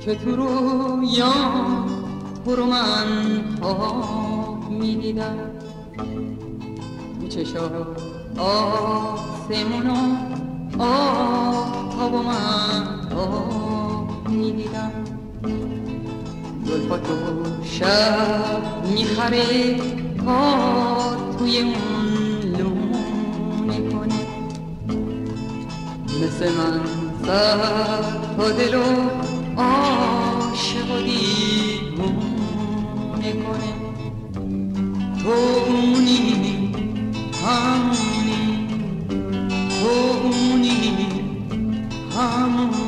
که تو رویان تو رو من خواب می‌دیدم. چشا آسمون و آفتاب و من آب می‌دیدم. زلفا شب می‌خره تا توی اون لونه کنه. مثل من سر تا دل و عاشق و دیوونه کنه تو اونی همونی تو اونی همونی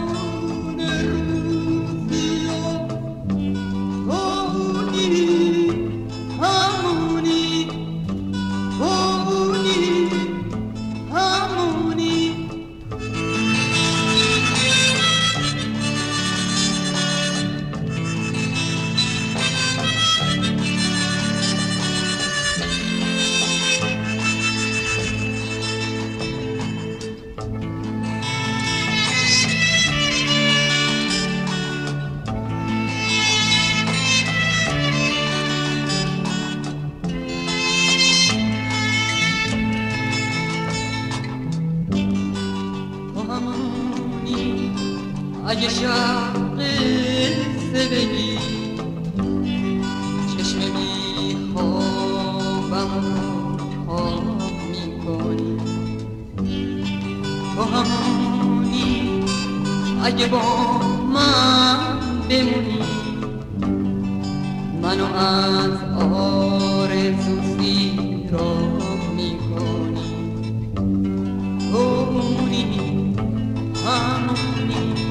اگه شب قصه بگی چشم بی خوابم خواب می‌کنی. تو همونی اگه با من بمونی منو از آرزو سیراب می‌کنی. تو همونی همونی.